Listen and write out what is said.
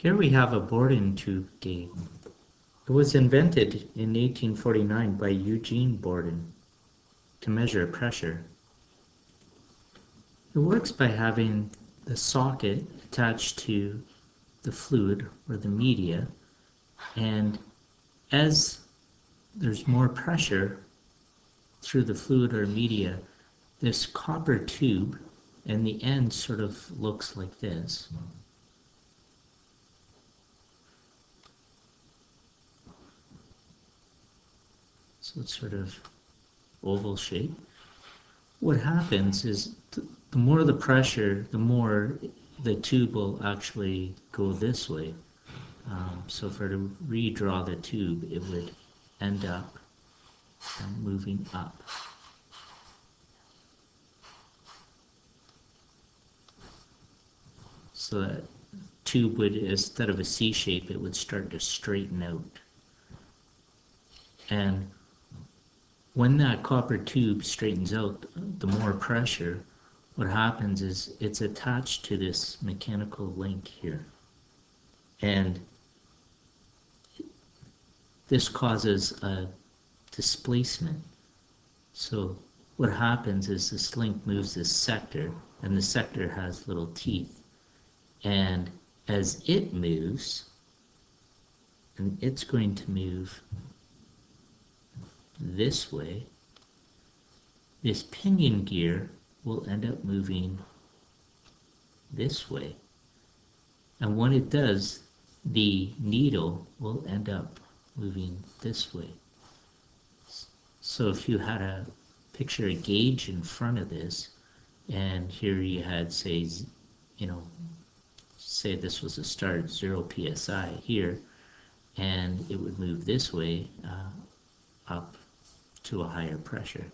Here we have a Bourdon tube gauge. It was invented in 1849 by Eugene Bourdon to measure pressure. It works by having the socket attached to the fluid or the media and as there's more pressure through the fluid or media this copper tube and the end sort of looks like this. So it's sort of oval shape. What happens is th the more the pressure, the more the tube will actually go this way. Um, so if I were to redraw the tube, it would end up moving up. So that tube would, instead of a C shape, it would start to straighten out. And when that copper tube straightens out, the more pressure, what happens is it's attached to this mechanical link here. And this causes a displacement. So what happens is this link moves this sector, and the sector has little teeth. And as it moves, and it's going to move this way, this pinion gear will end up moving this way. And when it does, the needle will end up moving this way. So if you had a picture a gauge in front of this, and here you had, say, you know, say this was a start 0 psi here, and it would move this way uh, up to a higher pressure.